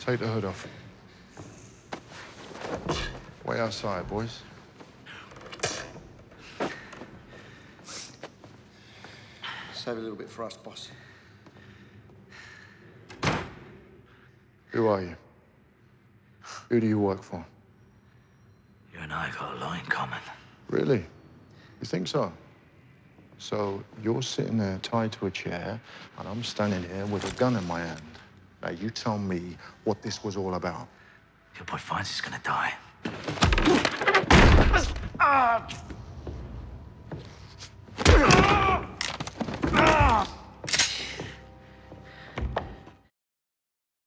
Take the hood off. Way outside, boys. Save a little bit for us, boss. Who are you? Who do you work for? You and I got a lot in common. Really? You think so? So you're sitting there tied to a chair, and I'm standing here with a gun in my hand. Now you tell me what this was all about. Your boy finds he's gonna die.